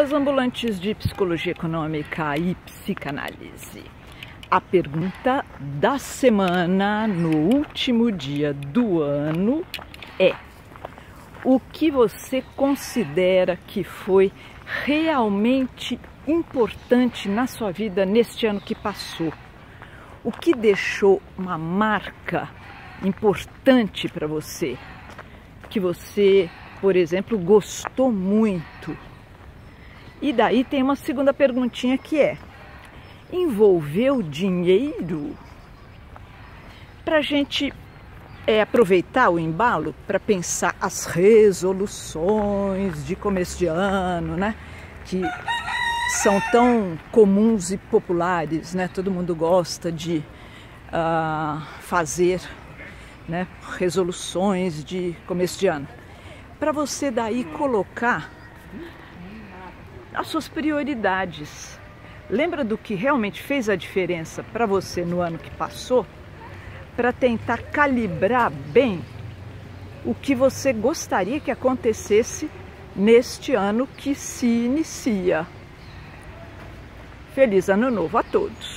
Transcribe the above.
Pílulas ambulantes de psicologia econômica e psicanálise. A pergunta da semana no último dia do ano é: o que você considera que foi realmente importante na sua vida neste ano que passou? O que deixou uma marca importante para você? Que você, por exemplo, gostou muito e daí tem uma segunda perguntinha que é: envolveu dinheiro? Para a gente é, aproveitar o embalo para pensar as resoluções de começo de ano, né? Que são tão comuns e populares, né? Todo mundo gosta de uh, fazer né, resoluções de começo de ano. Para você daí colocar as suas prioridades. Lembra do que realmente fez a diferença para você no ano que passou? Para tentar calibrar bem o que você gostaria que acontecesse neste ano que se inicia. Feliz Ano Novo a todos!